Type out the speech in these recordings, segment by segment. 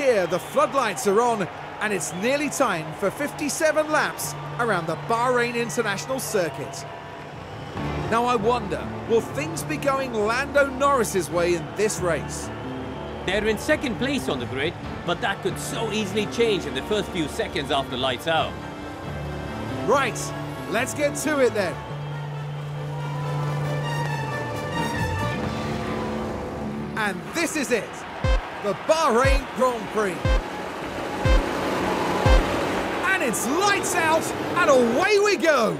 here, the floodlights are on, and it's nearly time for 57 laps around the Bahrain International Circuit. Now I wonder, will things be going Lando Norris's way in this race? They're in second place on the grid, but that could so easily change in the first few seconds after lights out. Right, let's get to it then. And this is it, the Bahrain Grand Prix. And it's lights out, and away we go.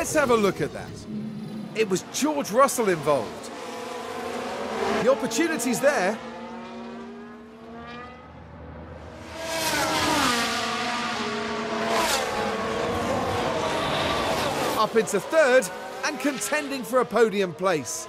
Let's have a look at that. It was George Russell involved. The opportunity's there. Up into third and contending for a podium place.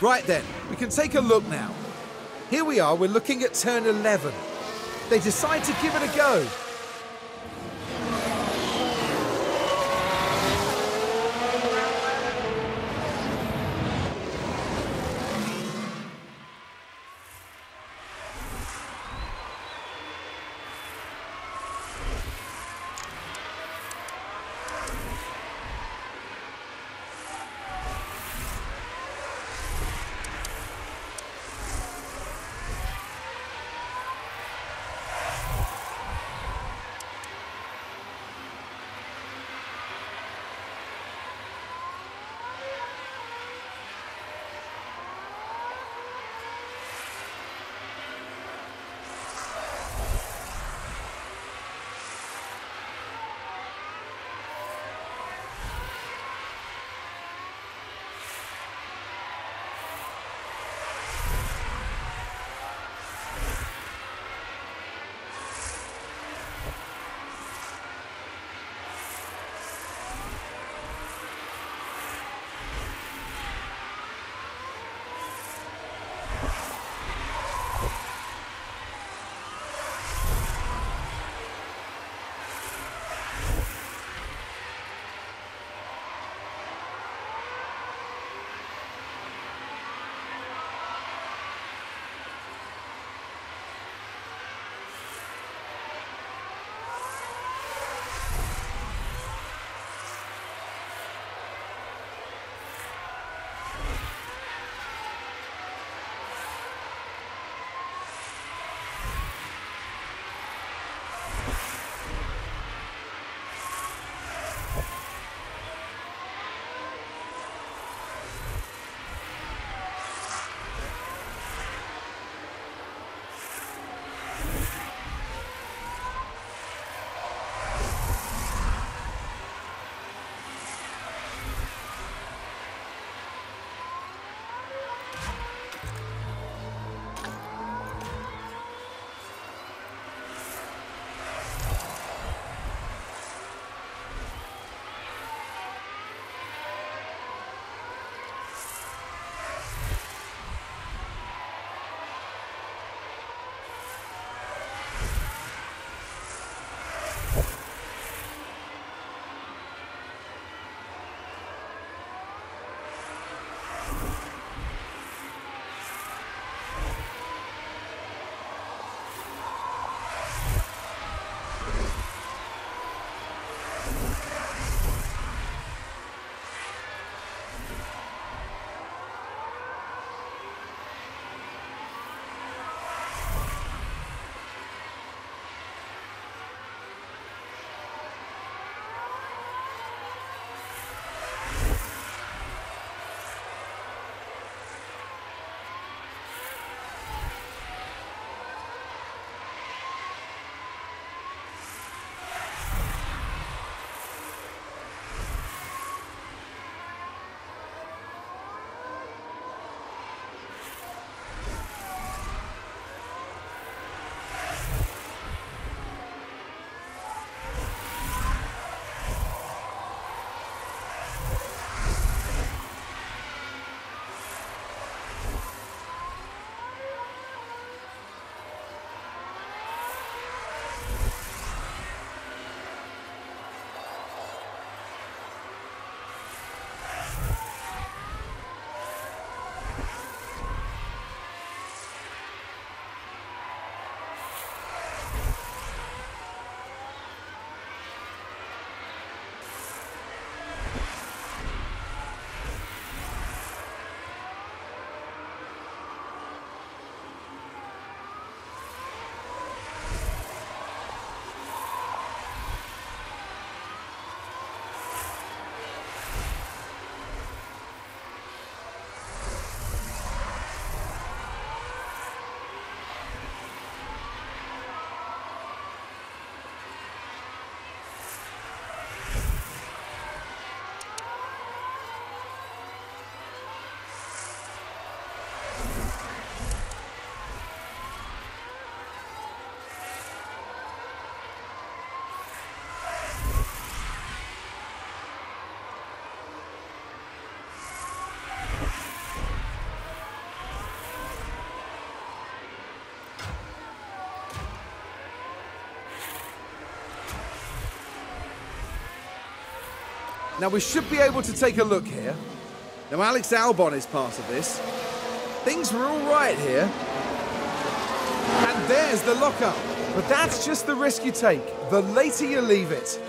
Right then, we can take a look now. Here we are, we're looking at turn 11. They decide to give it a go. Now we should be able to take a look here. Now Alex Albon is part of this. Things were all right here. And there's the lockup. But that's just the risk you take. The later you leave it.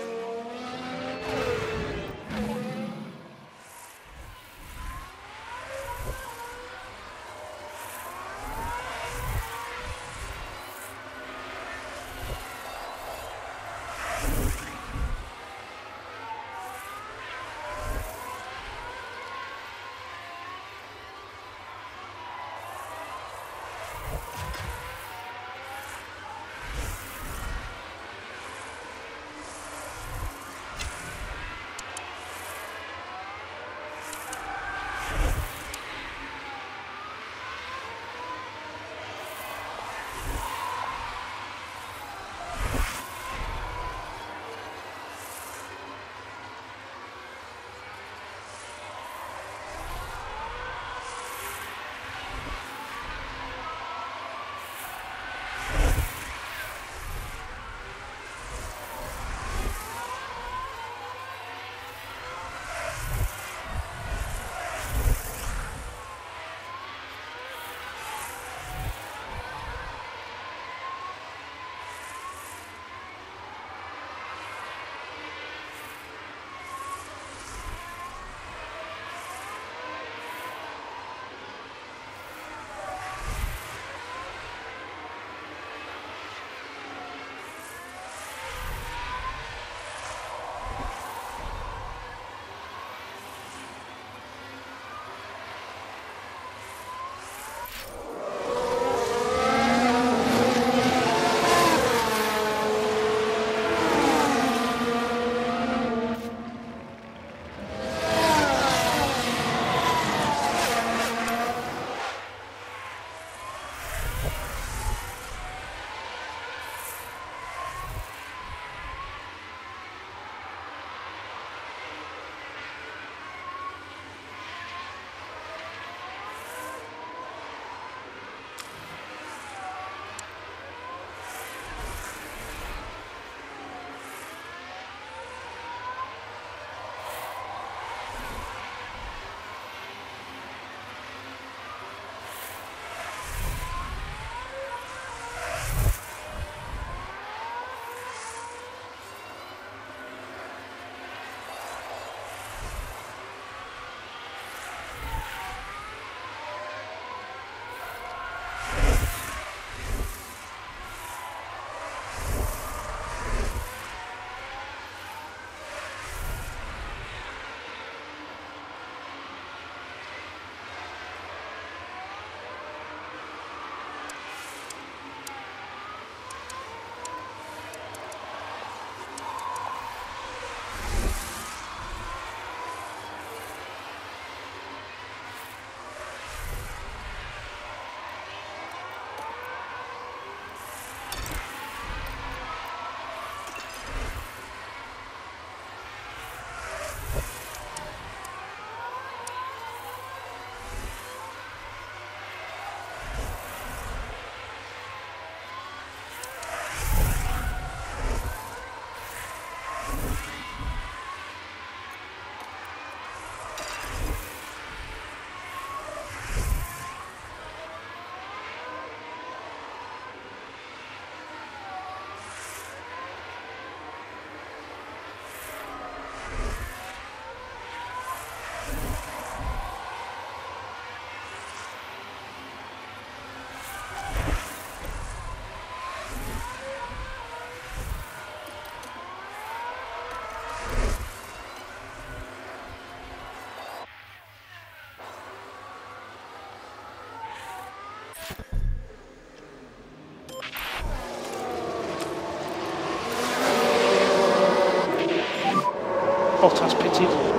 Bottas pitted.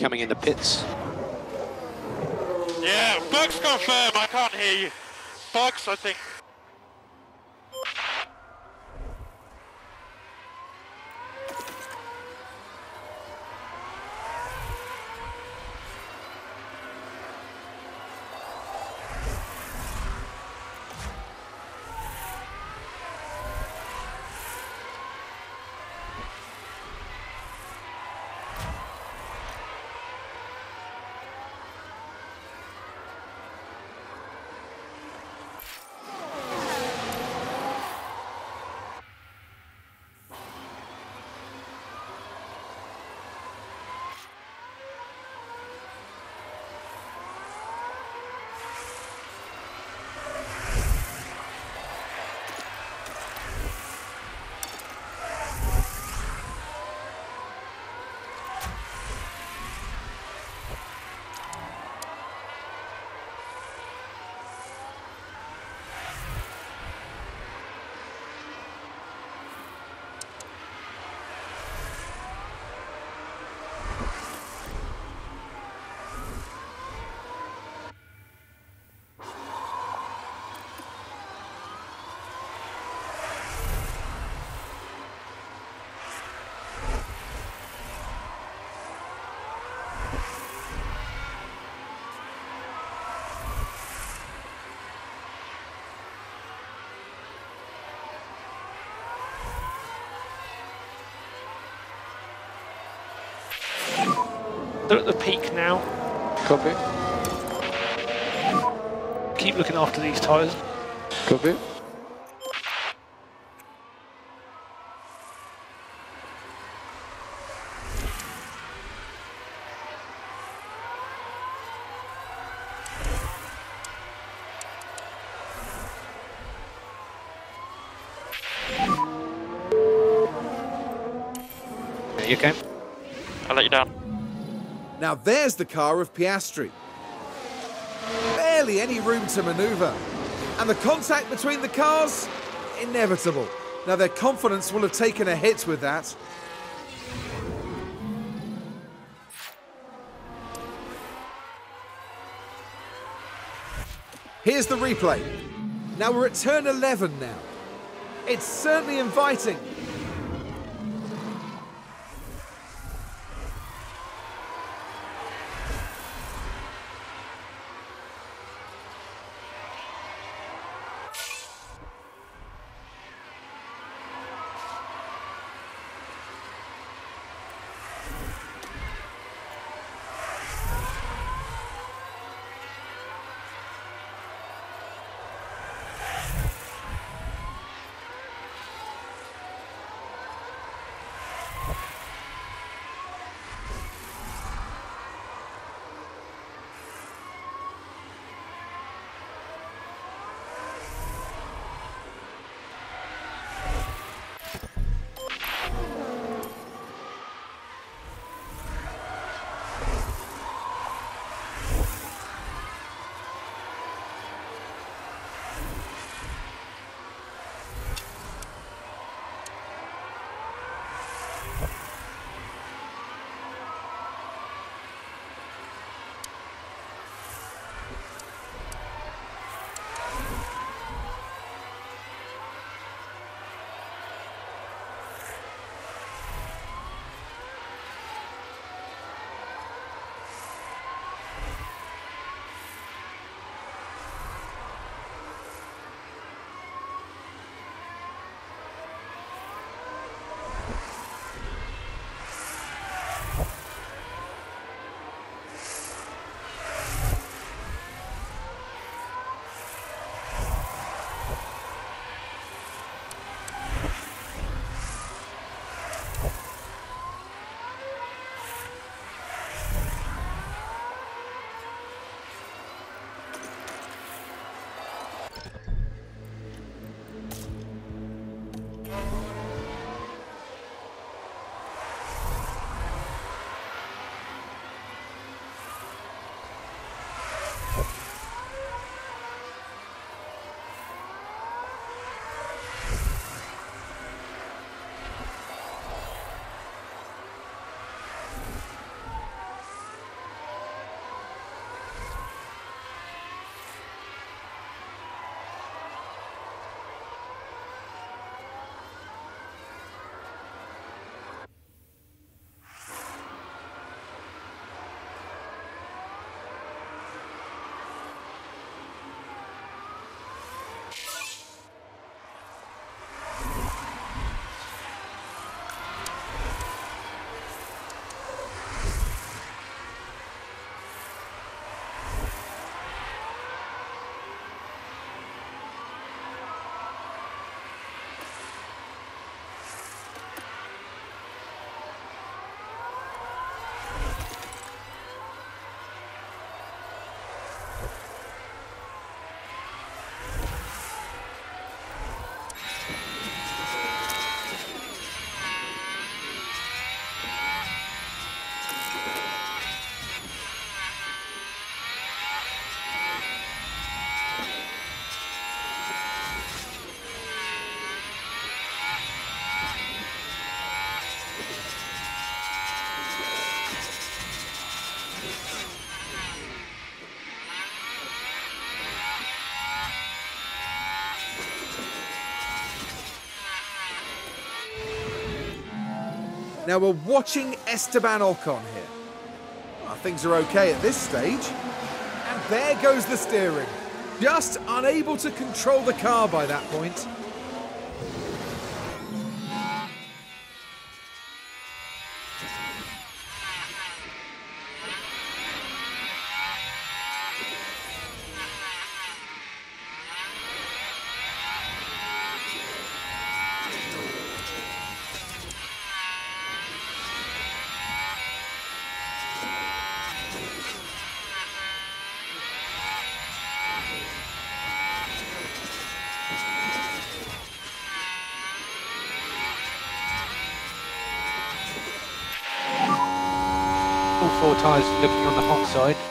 Coming in the pits. Yeah, box confirm. I can't hear you. Box, I think. They're at the peak now. Copy. Keep looking after these tyres. Copy. Now there's the car of Piastri. Barely any room to manoeuvre. And the contact between the cars? Inevitable. Now their confidence will have taken a hit with that. Here's the replay. Now we're at turn 11 now. It's certainly inviting, Now we're watching Esteban Ocon here. Well, things are okay at this stage. And there goes the steering. Just unable to control the car by that point. All four tyres looking on the hot side.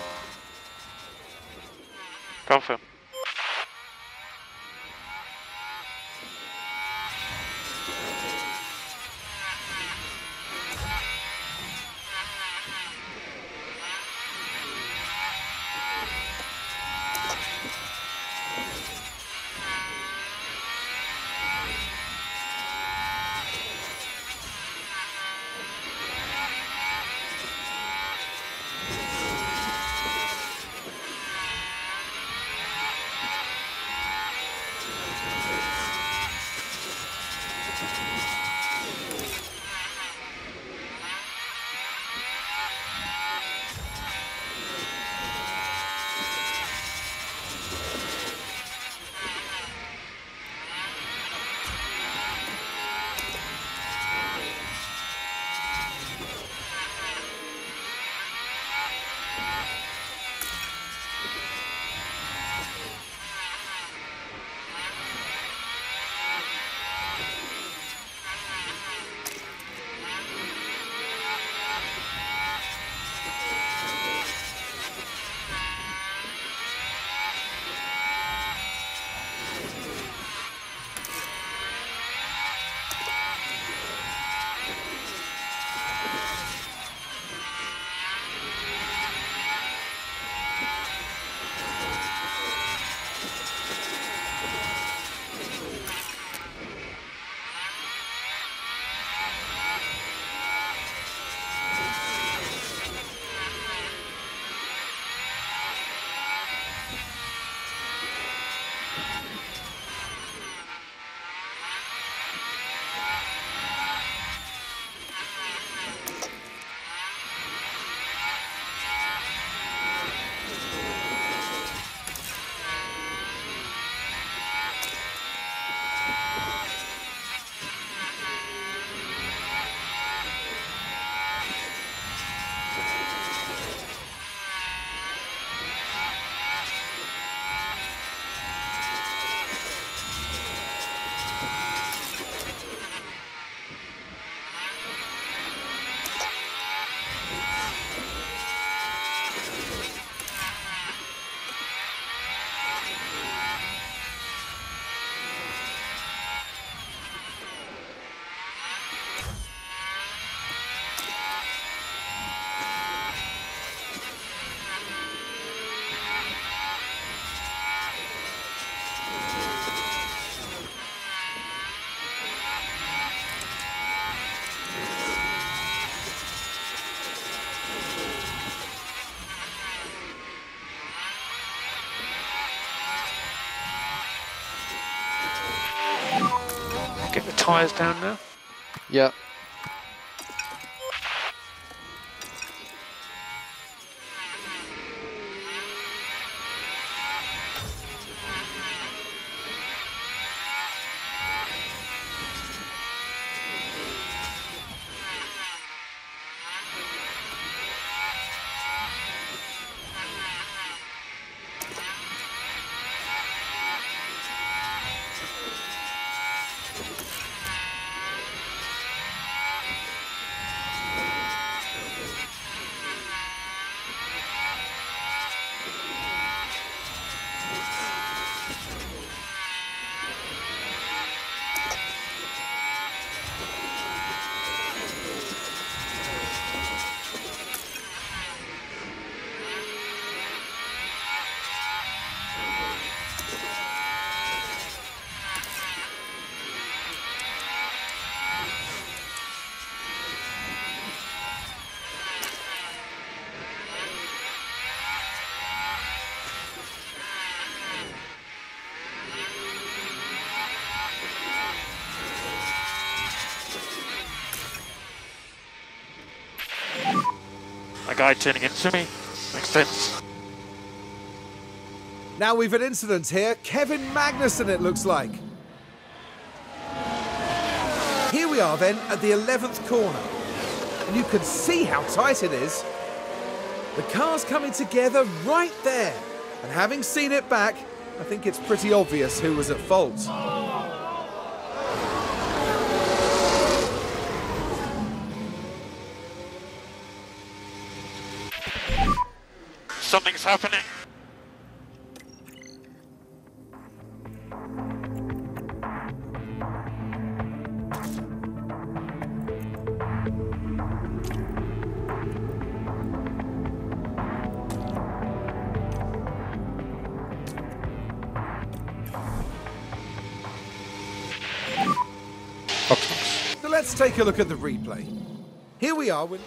Tyres down now. Yeah. Guy turning into me. Makes sense. Now we've an incident here. Kevin Magnussen, it looks like. Here we are then at the 11th corner. And you can see how tight it is. The car's coming together right there. And having seen it back, I think it's pretty obvious who was at fault. Something's happening. So let's take a look at the replay. Here we are with.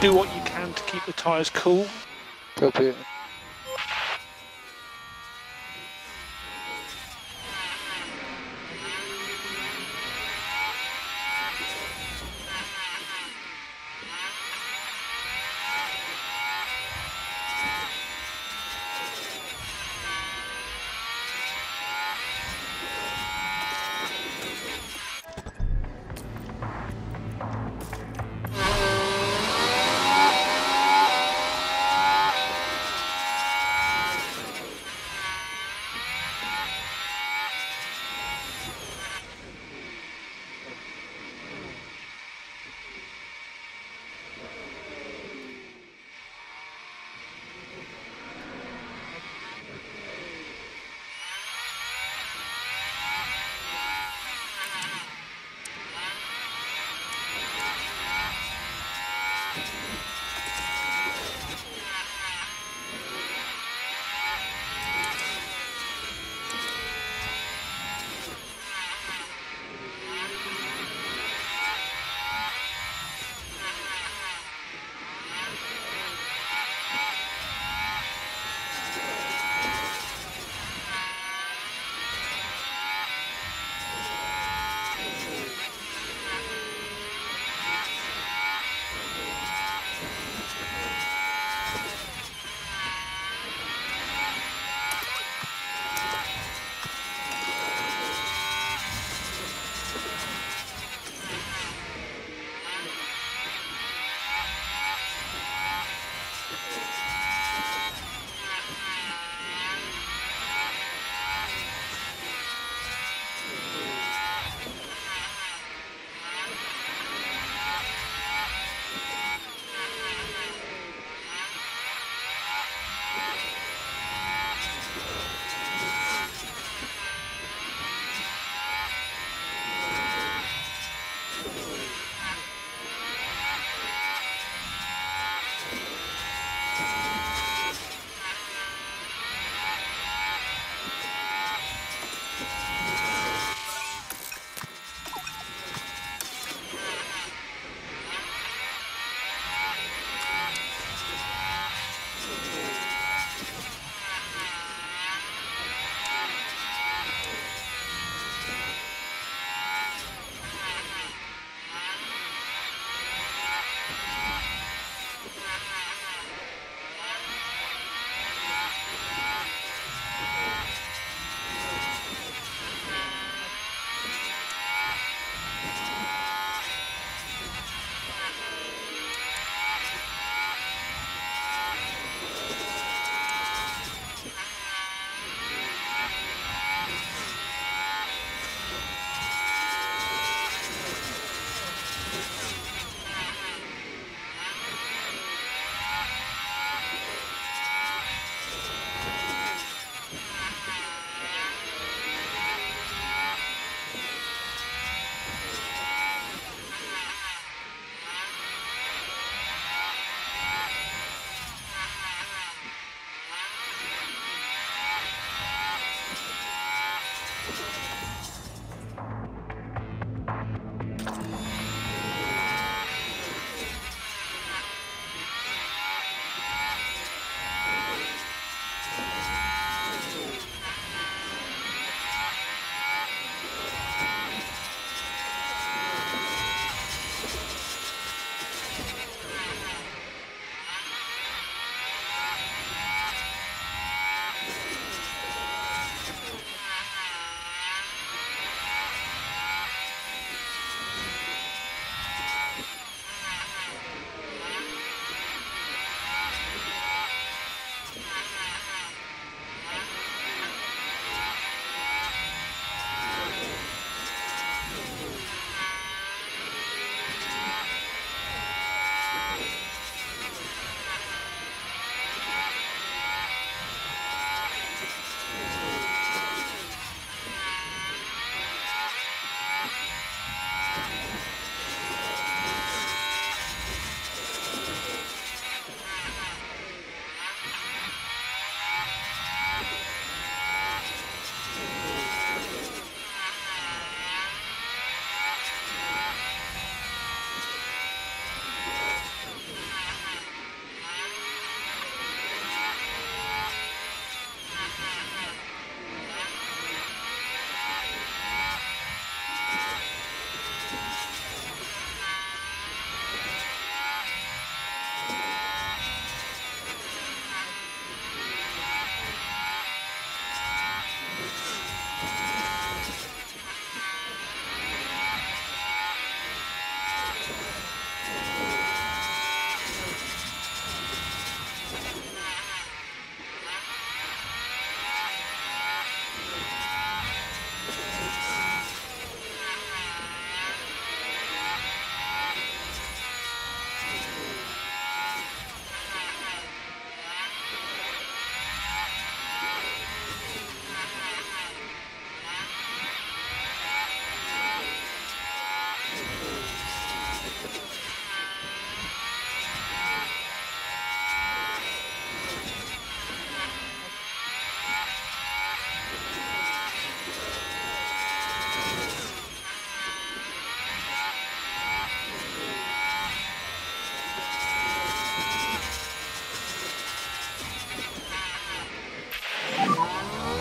Do what you can to keep the tyres cool. Copy.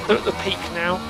They're at the peak now.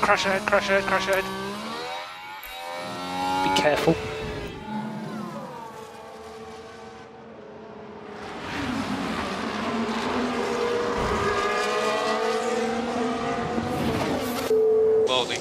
Crash ahead, crash ahead, crash ahead. Be careful. Baldy.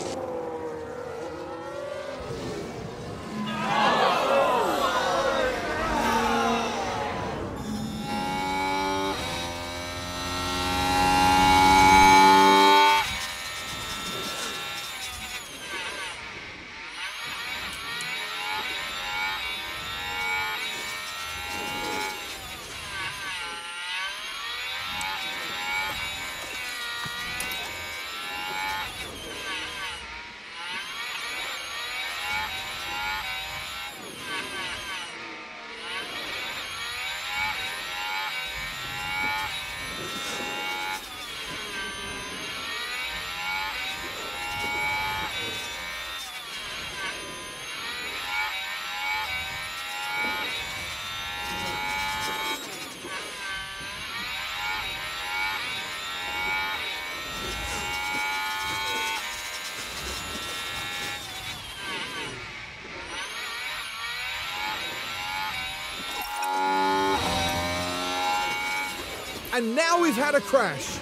And now we've had a crash.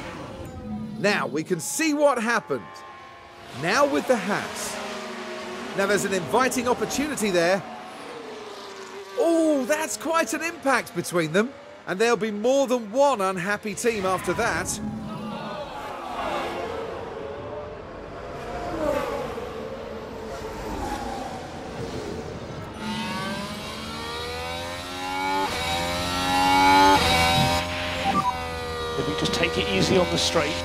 Now we can see what happened. Now with the Haas. Now there's an inviting opportunity there. Oh, that's quite an impact between them. And there'll be more than one unhappy team after that. It easy on the straight.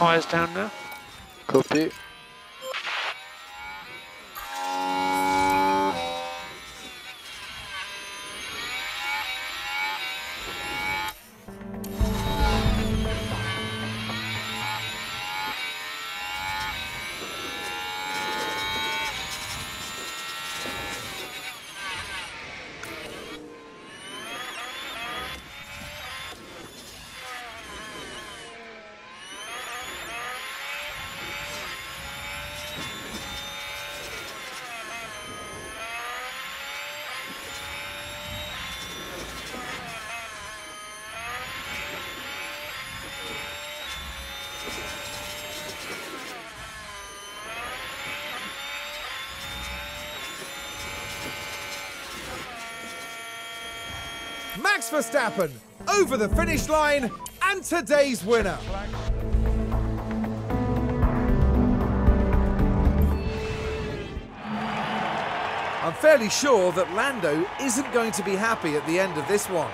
Tyres down now. Copy. Max Verstappen over the finish line and today's winner. I'm fairly sure that Lando isn't going to be happy at the end of this one.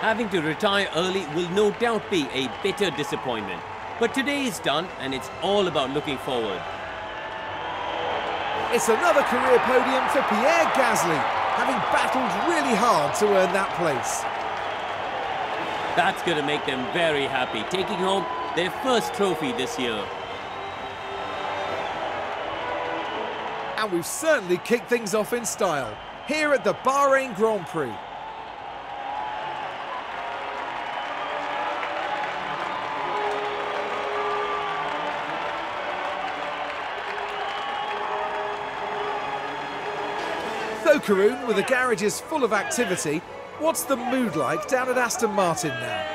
Having to retire early will no doubt be a bitter disappointment. But today is done and it's all about looking forward. It's another career podium for Pierre Gasly, having battled really hard to earn that place. That's going to make them very happy, taking home their first trophy this year. And we've certainly kicked things off in style here at the Bahrain Grand Prix. Karun, with the garages full of activity, what's the mood like down at Aston Martin now?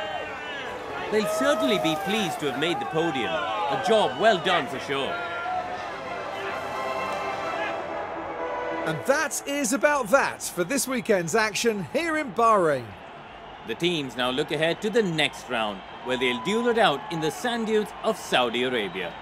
They'll certainly be pleased to have made the podium. A job well done for sure. And that is about that for this weekend's action here in Bahrain. The teams now look ahead to the next round, where they'll duel it out in the sand dunes of Saudi Arabia.